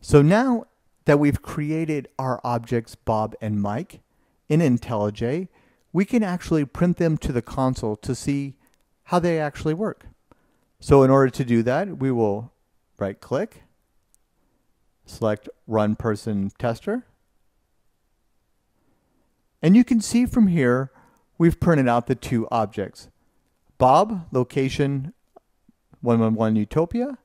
So now that we've created our objects Bob and Mike in IntelliJ, we can actually print them to the console to see how they actually work. So in order to do that, we will right click, select Run Person Tester. And you can see from here, we've printed out the two objects. Bob, location 111 Utopia,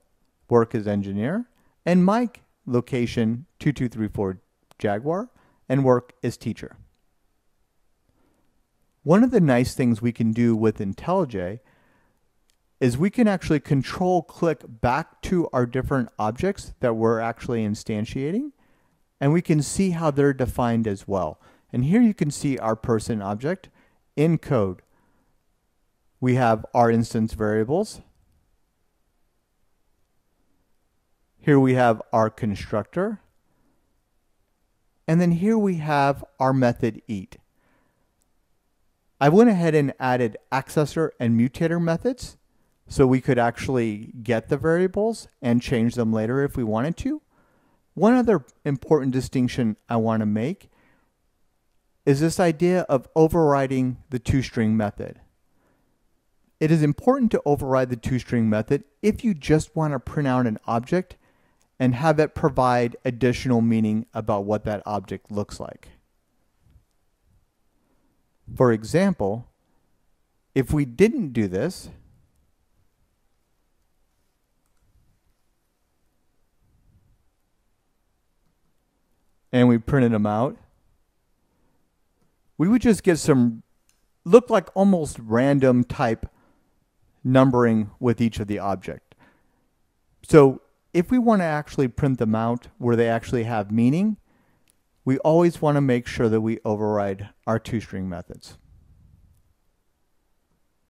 work as engineer, and Mike, location 2234 Jaguar, and work as teacher. One of the nice things we can do with IntelliJ is we can actually control click back to our different objects that we're actually instantiating, and we can see how they're defined as well. And here you can see our person object in code. We have our instance variables. Here we have our constructor. And then here we have our method eat. I went ahead and added accessor and mutator methods so we could actually get the variables and change them later if we wanted to. One other important distinction I want to make is this idea of overriding the toString method. It is important to override the toString method if you just want to print out an object and have it provide additional meaning about what that object looks like. For example, if we didn't do this, and we printed them out, we would just get some, look like almost random type numbering with each of the object. So if we want to actually print them out where they actually have meaning, we always want to make sure that we override our toString methods.